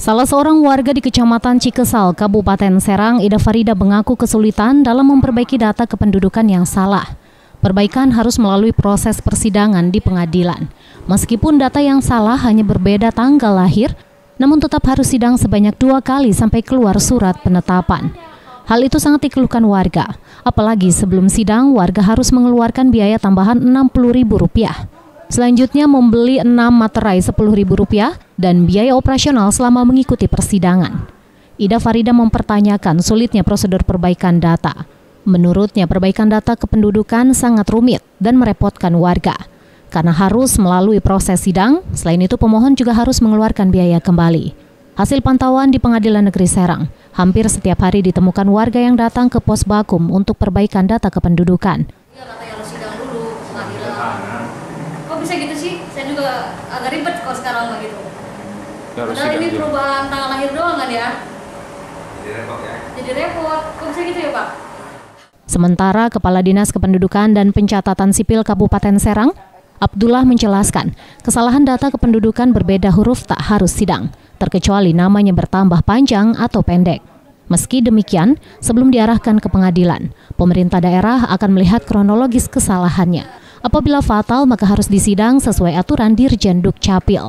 Salah seorang warga di Kecamatan Cikesal, Kabupaten Serang, Ida Farida mengaku kesulitan dalam memperbaiki data kependudukan yang salah. Perbaikan harus melalui proses persidangan di pengadilan. Meskipun data yang salah hanya berbeda tanggal lahir, namun tetap harus sidang sebanyak dua kali sampai keluar surat penetapan. Hal itu sangat dikeluhkan warga, apalagi sebelum sidang warga harus mengeluarkan biaya tambahan Rp60.000. Selanjutnya membeli 6 materai Rp10.000 dan biaya operasional selama mengikuti persidangan. Ida Farida mempertanyakan sulitnya prosedur perbaikan data. Menurutnya perbaikan data kependudukan sangat rumit dan merepotkan warga. Karena harus melalui proses sidang, selain itu pemohon juga harus mengeluarkan biaya kembali. Hasil pantauan di Pengadilan Negeri Serang, hampir setiap hari ditemukan warga yang datang ke pos bakum untuk perbaikan data kependudukan. Iya, katanya harus sidang dulu pengadilan. Kok bisa gitu sih? Saya juga agak ribet kalau sekarang mah gitu. Harus Padahal sidang ini juga. perubahan tanggal lahir doang kan ya? Jadi repot ya. Jadi repot. Kok bisa gitu ya Pak? Sementara Kepala Dinas Kependudukan dan Pencatatan Sipil Kabupaten Serang, Abdullah menjelaskan, kesalahan data kependudukan berbeda huruf tak harus sidang, terkecuali namanya bertambah panjang atau pendek. Meski demikian, sebelum diarahkan ke pengadilan, pemerintah daerah akan melihat kronologis kesalahannya. Apabila fatal, maka harus disidang sesuai aturan Dirjen Dukcapil.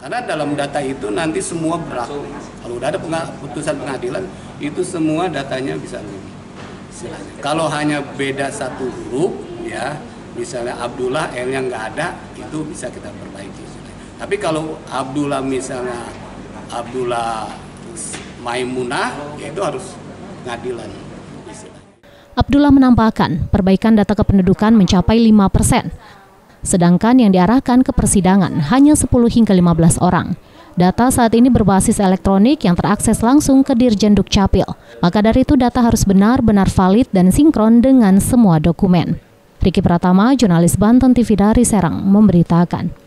Karena dalam data itu nanti semua berlaku. Kalau udah ada putusan pengadilan, itu semua datanya bisa. Istilahnya. Kalau hanya beda satu huruf, ya, misalnya Abdullah L-nya nggak ada, itu bisa kita perbaiki. Tapi kalau Abdullah misalnya Abdullah Maimunah, ya itu harus pengadilan. Abdullah menambahkan, perbaikan data kependudukan mencapai 5 persen. Sedangkan yang diarahkan ke persidangan hanya 10 hingga 15 orang. Data saat ini berbasis elektronik yang terakses langsung ke Dirjen Dukcapil. Maka dari itu data harus benar-benar valid dan sinkron dengan semua dokumen. Riki Pratama, jurnalis Banten TV dari Serang, memberitakan.